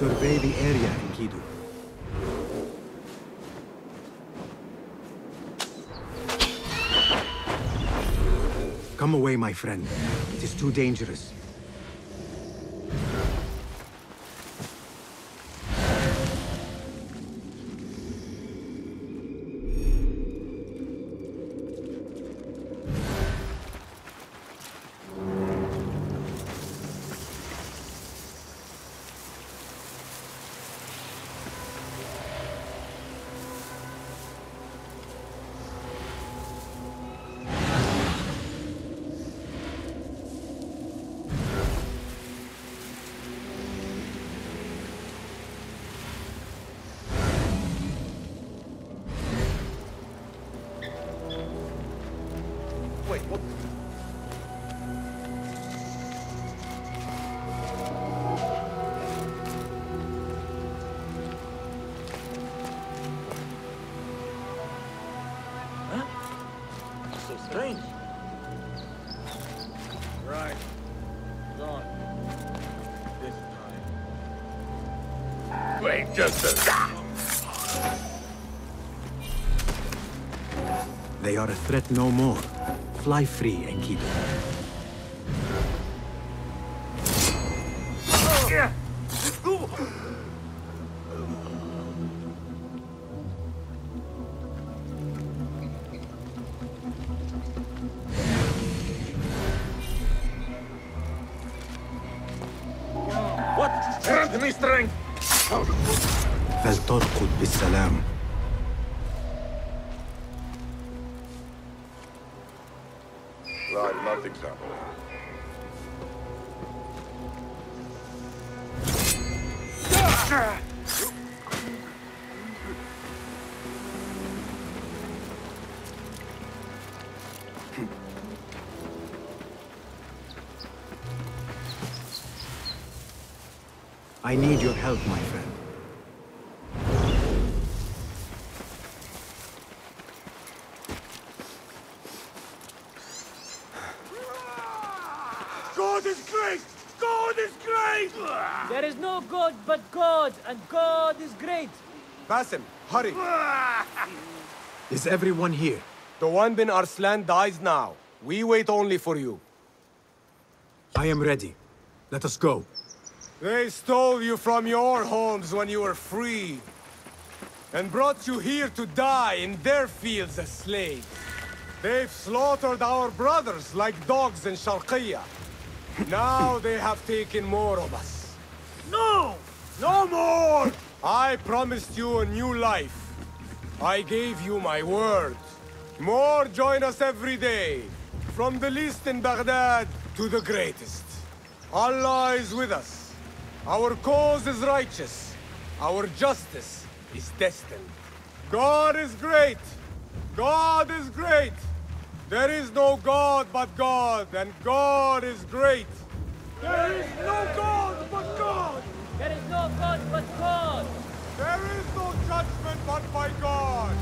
Survey the area, Enkidu. Come away, my friend. It is too dangerous. They are a threat no more. Fly free, Enkidu. What? I need your help, my friend. God is great! God is great! There is no God but God, and God is great. Basim, hurry. Is everyone here? The one bin Arslan dies now. We wait only for you. I am ready. Let us go. They stole you from your homes when you were free. And brought you here to die in their fields as slaves. They've slaughtered our brothers like dogs in Sharqiyya. Now they have taken more of us. No! No more! I promised you a new life. I gave you my word. More join us every day. From the least in Baghdad to the greatest. Allah is with us. Our cause is righteous. Our justice is destined. God is great. God is great. There is no God but God, and God is great. There is no God but God. There is no God but God. There is no judgment but by God.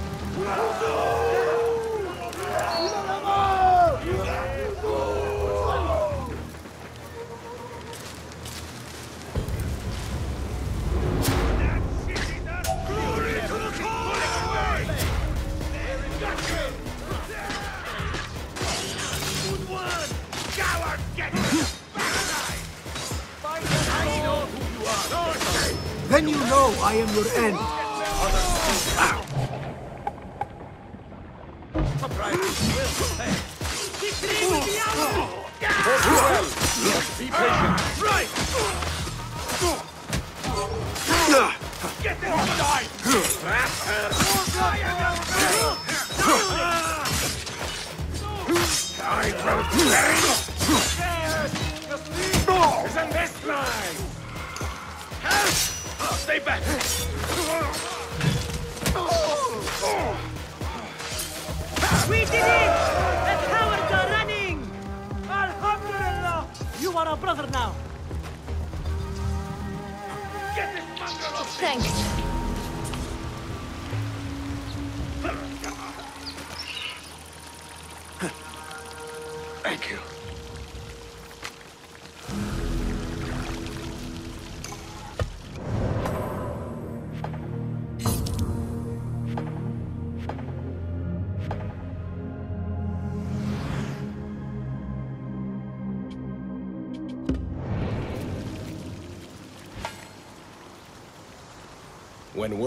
Then you know I am your end. Be patient. Right! Get! I Isn't this line? Stay back! We did it! The cowards are running! Alhamdulillah! You are a brother now. Get this mongrel off! Thanks. Thank you.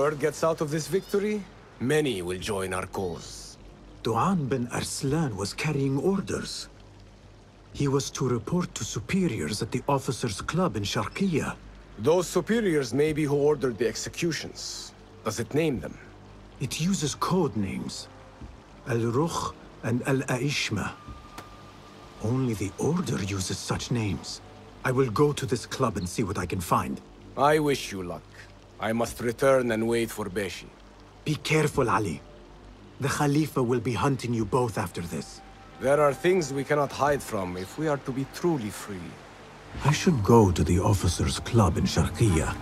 Word gets out of this victory, many will join our cause. Duan bin Arslan was carrying orders. He was to report to superiors at the officers' club in Sharqiya. Those superiors may be who ordered the executions. Does it name them? It uses code names. Al-Rukh and Al-Aishma. Only the Order uses such names. I will go to this club and see what I can find. I wish you luck. I must return and wait for Beshi. Be careful, Ali. The Khalifa will be hunting you both after this. There are things we cannot hide from if we are to be truly free. I should go to the officers' club in Sharqiya.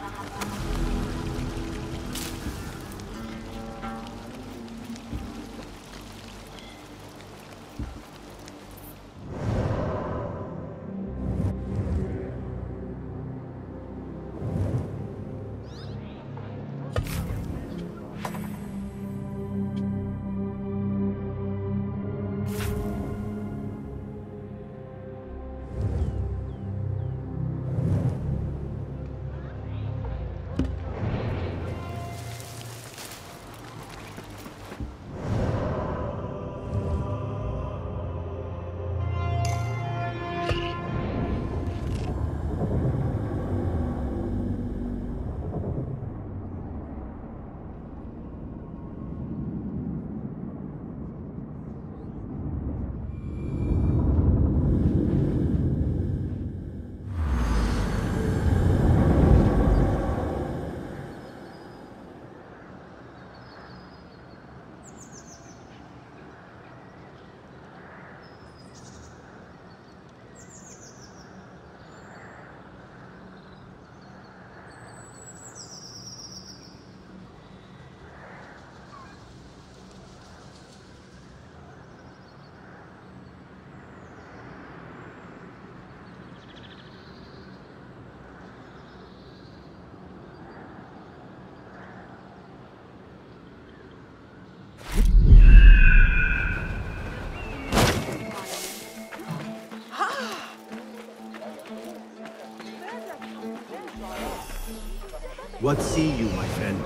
What see you, my friend?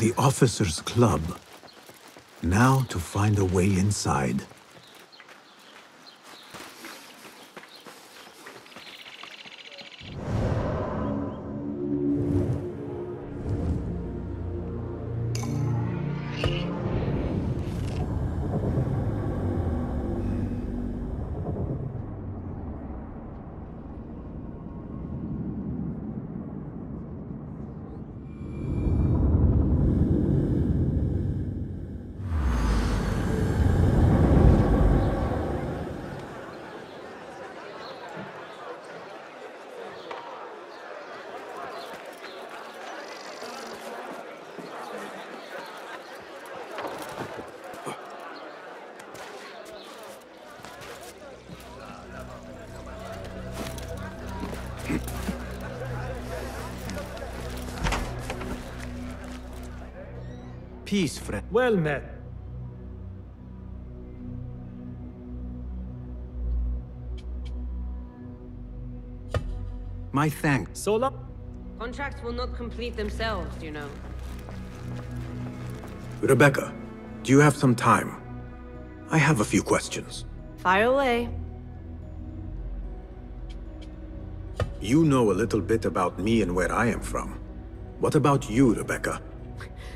The officers' club. Now to find a way inside. Peace, friend. Well met. My thanks. Sola? Contracts will not complete themselves, you know. Rebecca, do you have some time? I have a few questions. Fire away. You know a little bit about me and where I am from. What about you, Rebecca?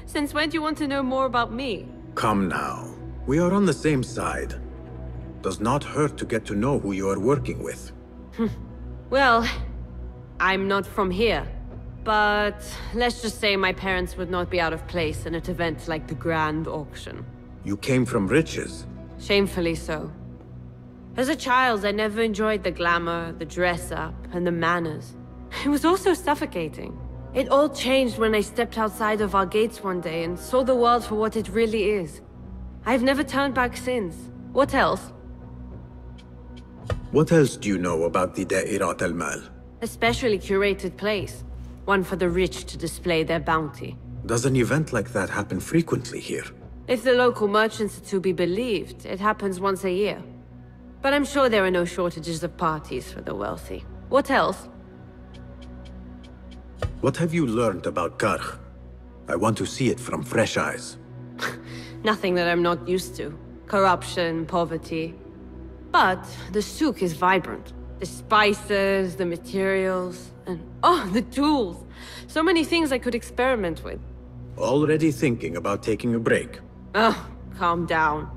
Since when do you want to know more about me? Come now. We are on the same side. Does not hurt to get to know who you are working with. Hmm. Well, I'm not from here. But let's just say my parents would not be out of place in an event like the Grand Auction. You came from riches. Shamefully so. As a child, I never enjoyed the glamour, the dress up, and the manners. It was also suffocating. It all changed when I stepped outside of our gates one day and saw the world for what it really is. I've never turned back since. What else? What else do you know about the Da'irat al-Mal? A specially curated place. One for the rich to display their bounty. Does an event like that happen frequently here? If the local merchants are to be believed, it happens once a year. But I'm sure there are no shortages of parties for the wealthy. What else? What have you learned about Karkh? I want to see it from fresh eyes. Nothing that I'm not used to. Corruption, poverty. But the souk is vibrant. The spices, the materials, and oh, the tools. So many things I could experiment with. Already thinking about taking a break. Oh, calm down.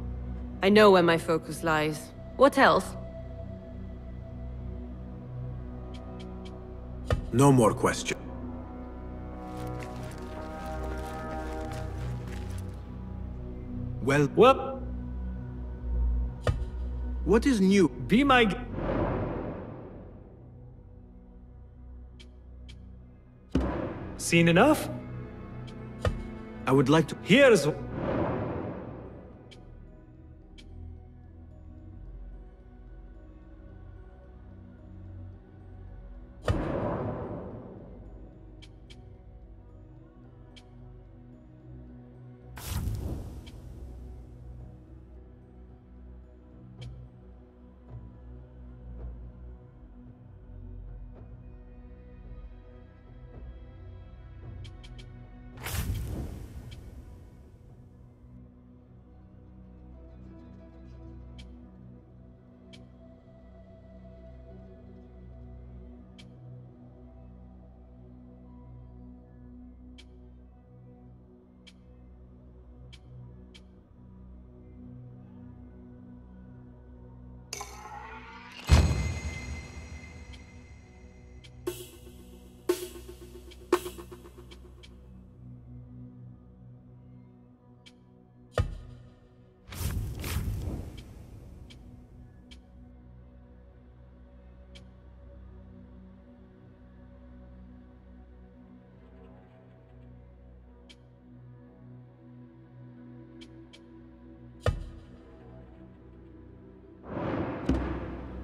I know where my focus lies. What else? No more question. Well, Well, what is new? be my... Seen enough? I would like to... Here's...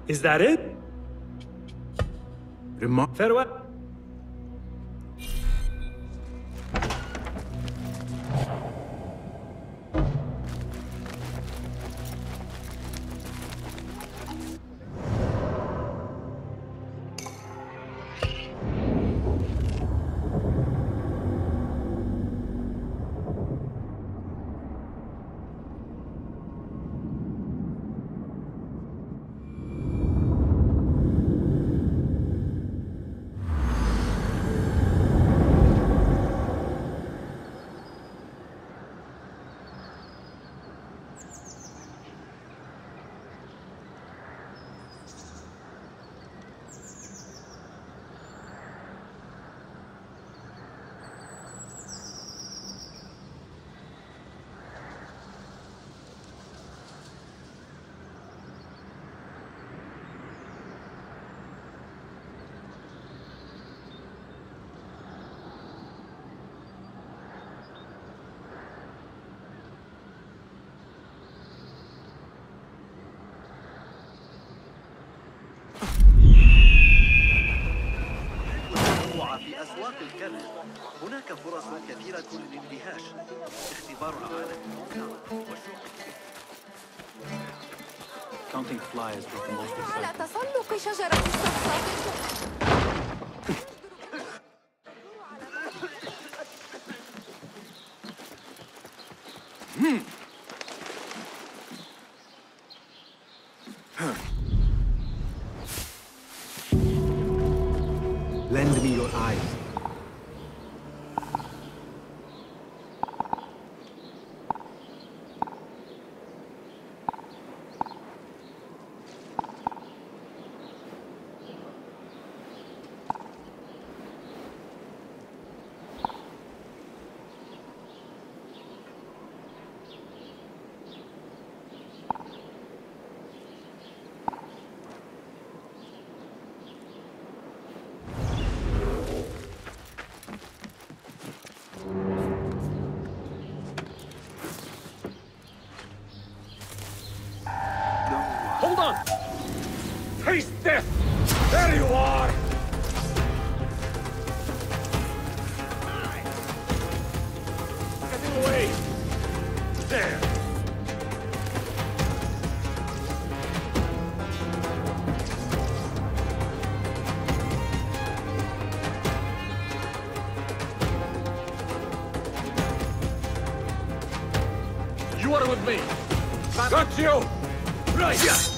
Is that it? Remar- Farewell. فرص كثيرة للانتهاش اختبار عادة وشوق على تسلق شجرة الصفصاف There you are! Getting away! There! You are with me. Got you! Right! here.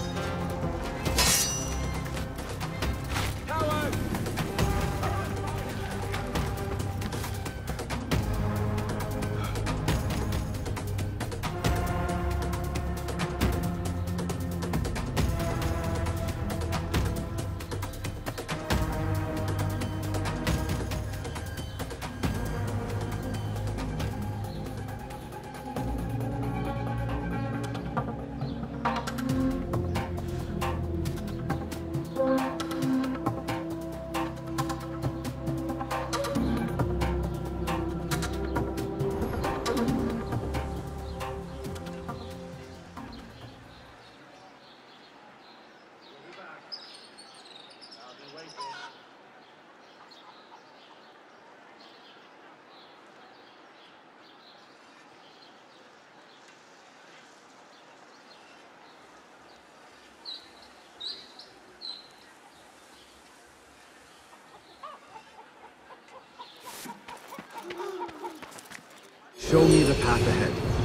Show me the path ahead.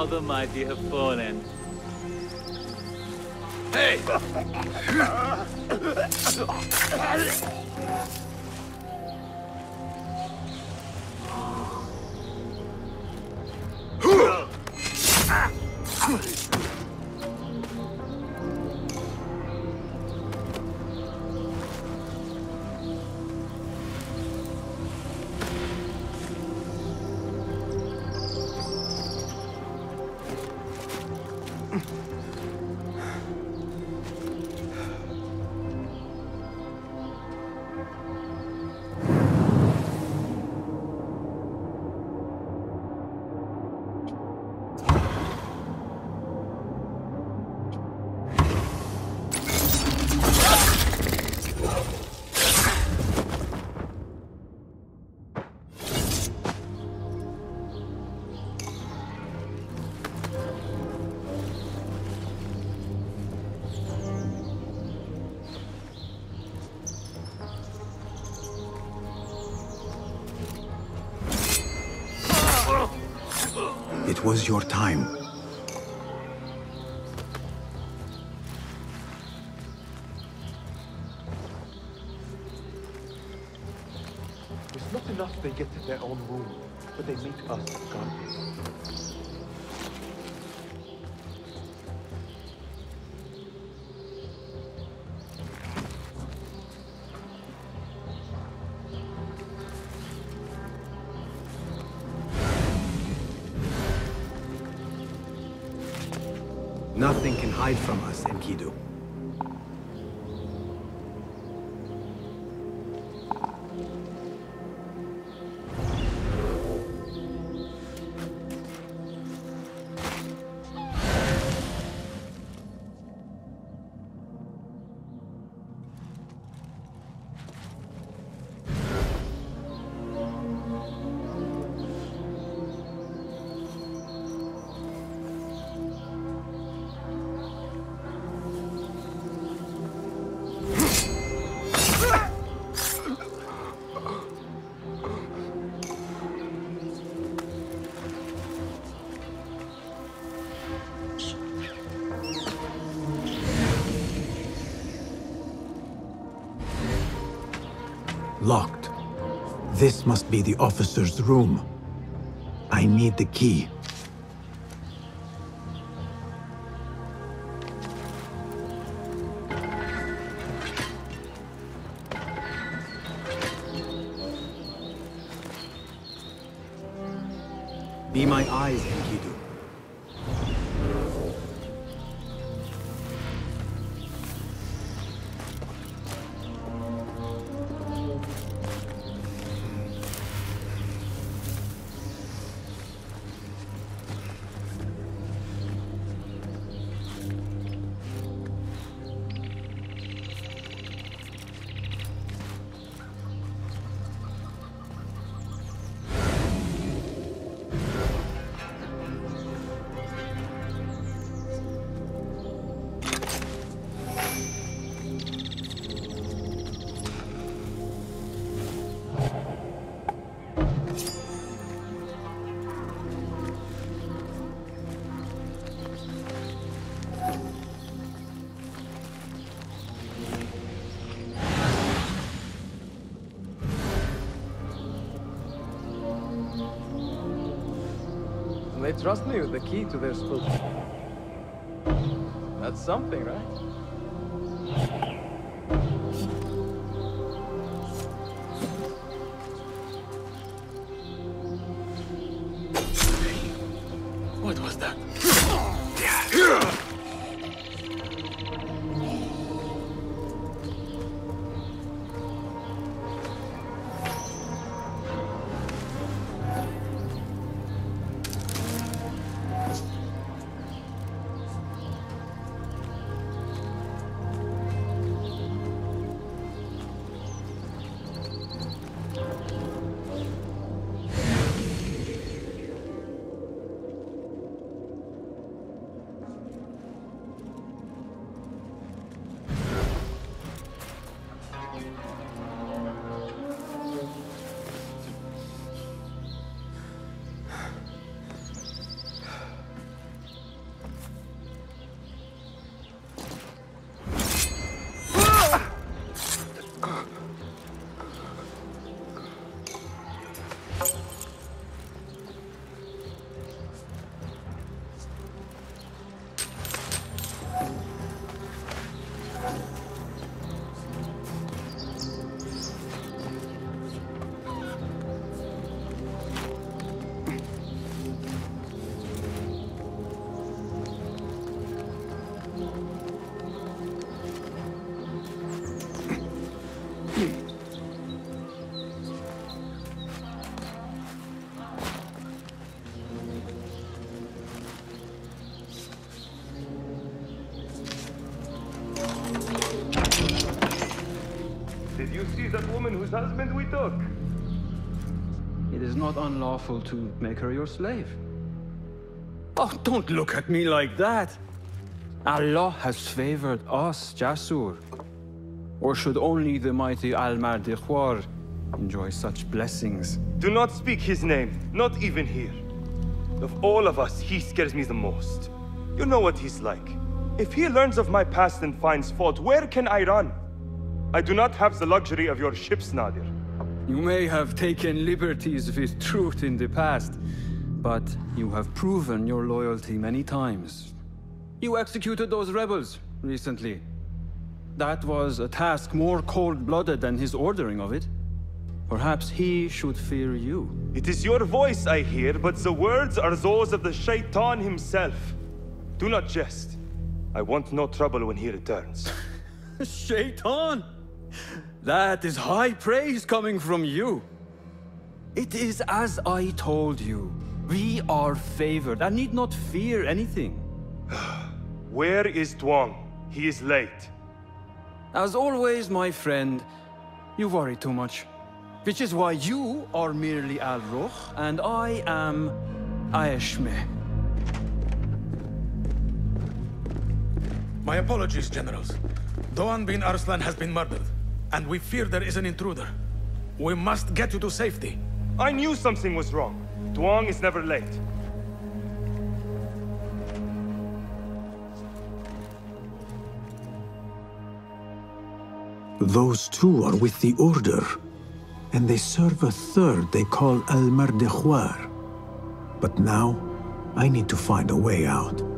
How the mighty have fallen. Hey! It was your time. Hide from us, Enkidu. This must be the officer's room. I need the key. They trust me with the key to their spook. That's something, right? Not unlawful to make her your slave. Oh, don't look at me like that. Allah has favored us, Jasur. Or should only the mighty Al-Mardikhwar enjoy such blessings? Do not speak his name, not even here. Of all of us, he scares me the most. You know what he's like. If he learns of my past and finds fault, where can I run? I do not have the luxury of your ships, Nadir. You may have taken liberties with truth in the past, but you have proven your loyalty many times. You executed those rebels recently. That was a task more cold-blooded than his ordering of it. Perhaps he should fear you. It is your voice I hear, but the words are those of the Shaitan himself. Do not jest. I want no trouble when he returns. Shaitan! That is high praise coming from you. It is as I told you. We are favored and need not fear anything. Where is Duang? He is late. As always, my friend, you worry too much. Which is why you are merely Al-Ruh, and I am Aeshmeh. My apologies, generals. Doan bin Arslan has been murdered, and we fear there is an intruder. We must get you to safety. I knew something was wrong. Duang is never late. Those two are with the Order. and they serve a third they call Al Mardikhwar. But now, I need to find a way out.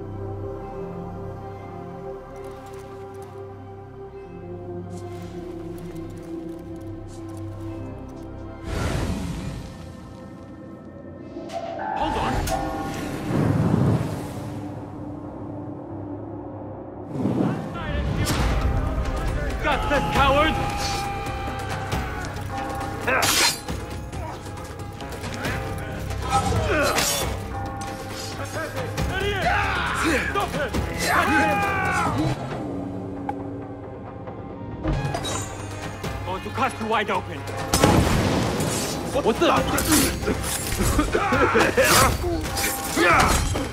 The?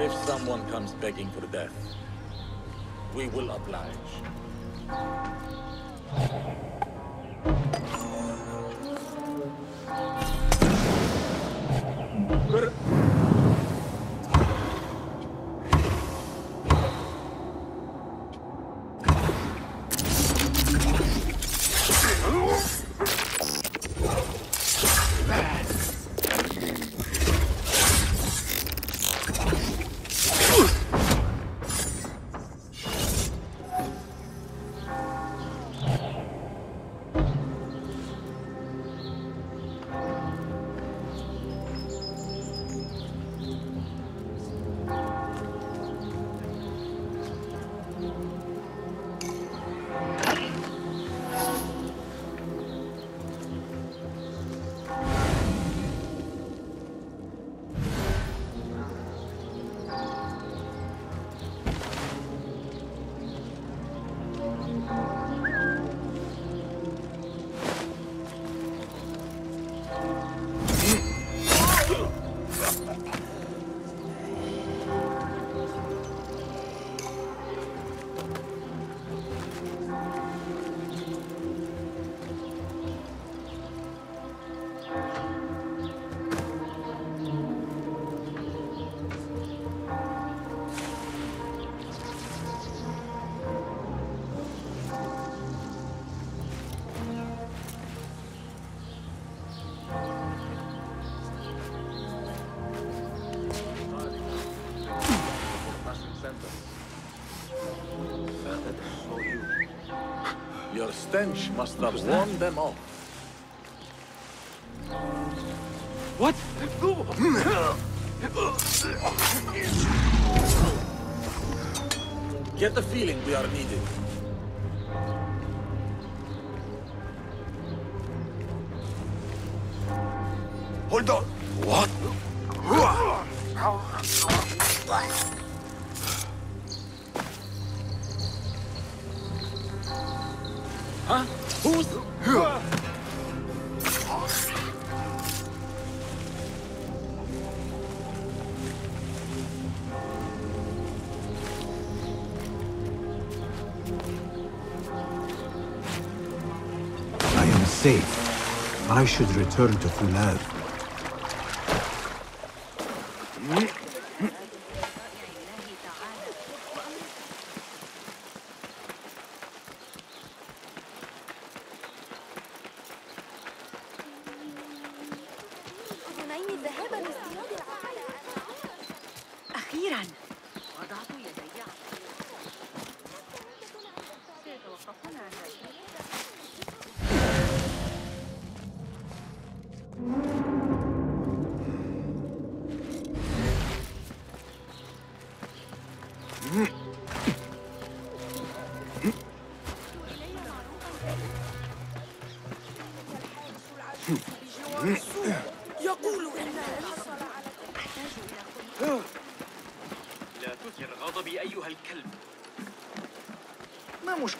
If someone comes begging for death, we will oblige. Stench must have warned them off. What? Get the feeling we are needed. Hold on. What? I am safe. I should return to Fulad.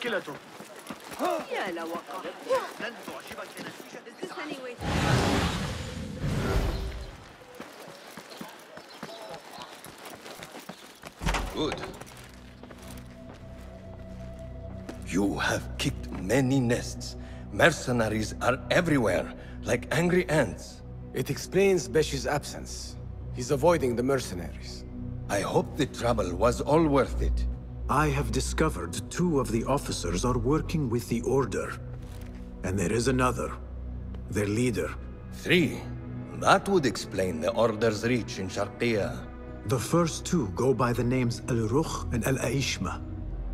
ما مشكلته؟ يا لوقا لن تعجبك نتيجة تسني Good. You have kicked many nests. Mercenaries are everywhere, like angry ants. It explains Besh's absence. He's avoiding the mercenaries. I hope the trouble was all worth it. I have discovered two of the officers are working with the Order. And there is another. Their leader. Three. That would explain the Order's reach in Sharqiya. The first two go by the names Al-Rukh and Al-Aishma.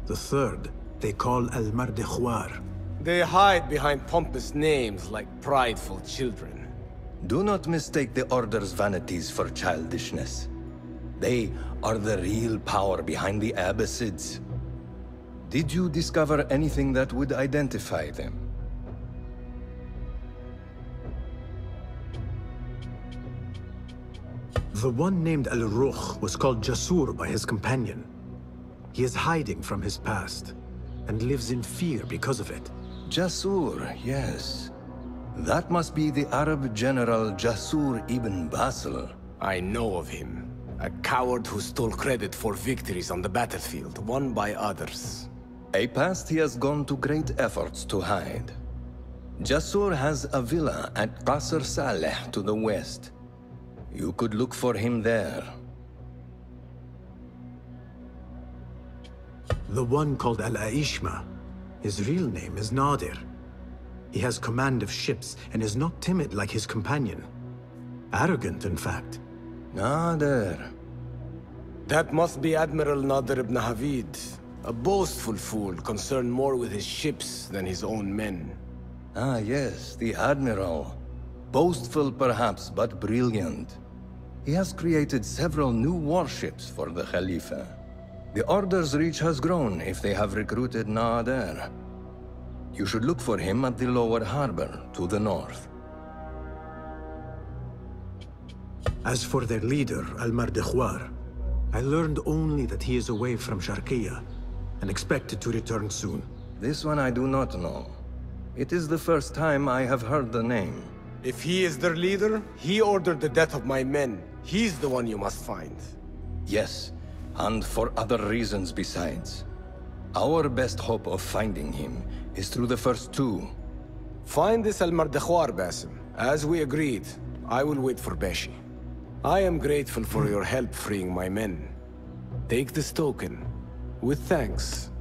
The third, they call Al-Mardikhwar. They hide behind pompous names like prideful children. Do not mistake the Order's vanities for childishness. They are the real power behind the Abbasids. Did you discover anything that would identify them? The one named Al-Rukh was called Jasur by his companion. He is hiding from his past, and lives in fear because of it. Jasur, yes. That must be the Arab general Jasur ibn Basil. I know of him. A coward who stole credit for victories on the battlefield, won by others. A past he has gone to great efforts to hide. Jasur has a villa at Qasr Saleh to the west. You could look for him there. The one called Al-Aishma. His real name is Nadir. He has command of ships and is not timid like his companion. Arrogant, in fact. Nadir. That must be Admiral Nadir ibn Havid. A boastful fool concerned more with his ships than his own men. Ah, yes, the Admiral. Boastful perhaps, but brilliant. He has created several new warships for the Khalifa. The Order's reach has grown if they have recruited Nadir. You should look for him at the lower harbor, to the north. As for their leader, Al-Mardikhwar, I learned only that he is away from Sharqiya, and expected to return soon. This one I do not know. It is the first time I have heard the name. If he is their leader, he ordered the death of my men. He's the one you must find. Yes, and for other reasons besides. Our best hope of finding him is through the first two. Find this Al-Mardikhwar, Basim. As we agreed, I will wait for Beshi. I am grateful for your help freeing my men. Take this token, with thanks.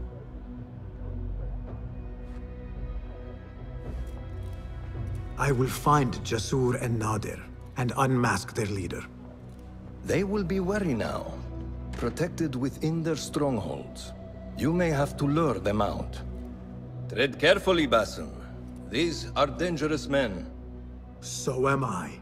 I will find Jasur and Nadir, and unmask their leader. They will be wary now, protected within their strongholds. You may have to lure them out. Tread carefully, Basim. These are dangerous men. So am I.